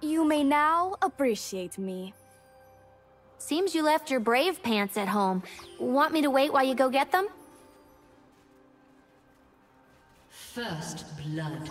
You may now appreciate me. Seems you left your brave pants at home. Want me to wait while you go get them? First blood.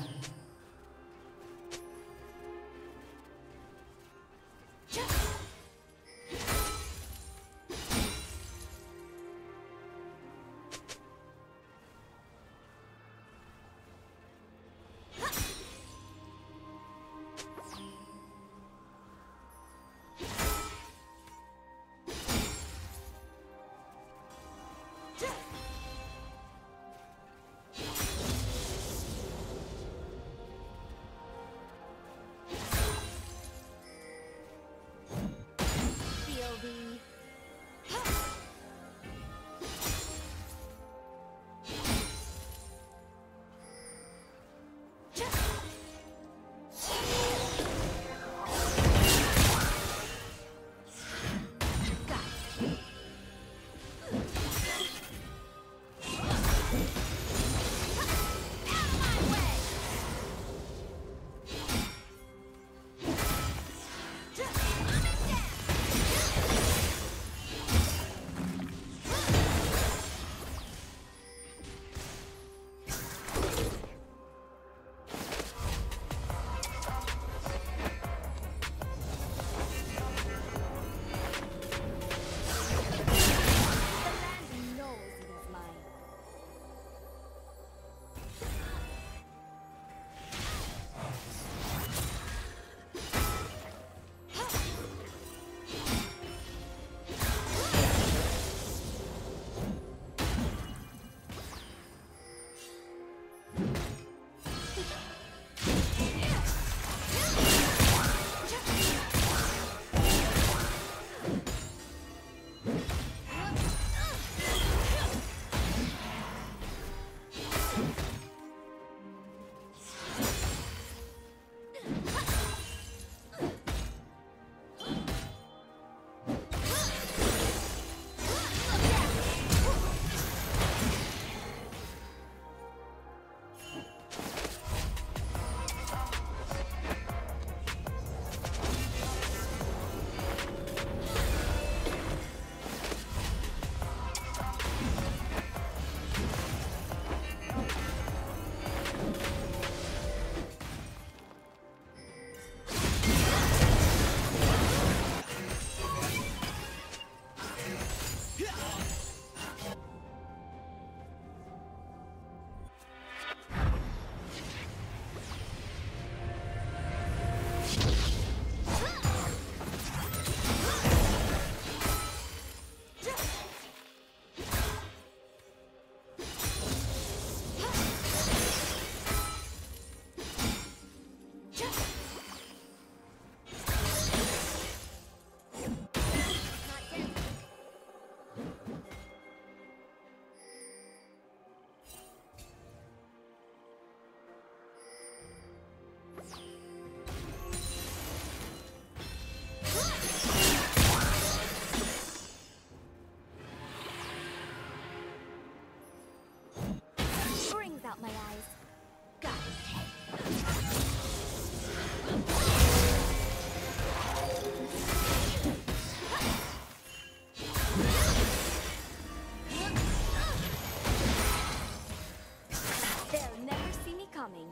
They'll never see me coming.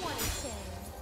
What a shame.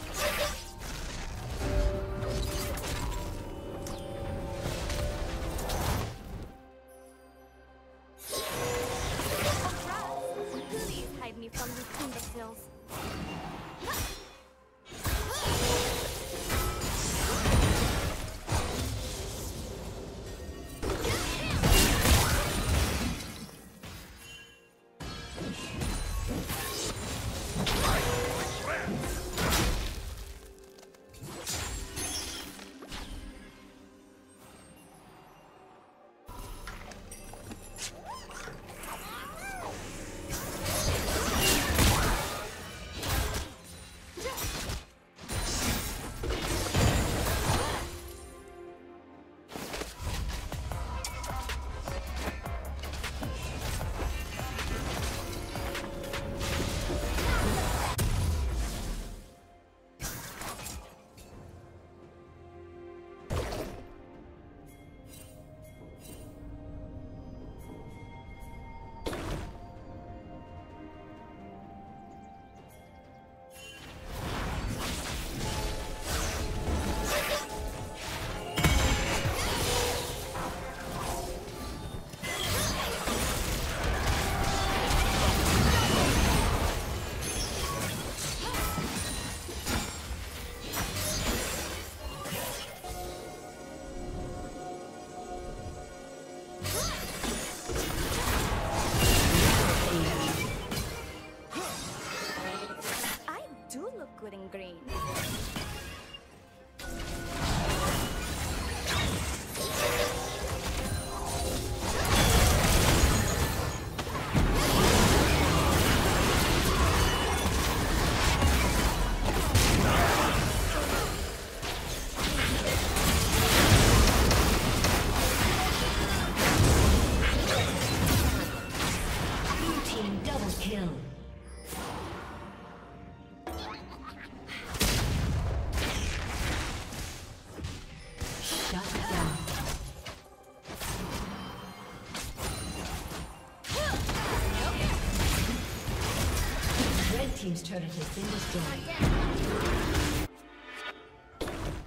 Been destroyed.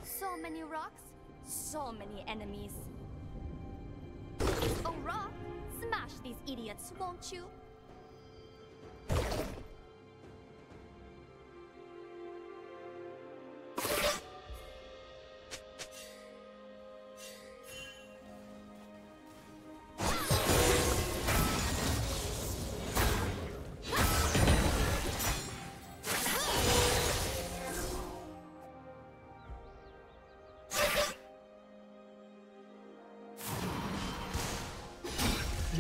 So many rocks, so many enemies. Oh, rock! Smash these idiots, won't you?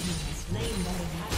Has slain Baron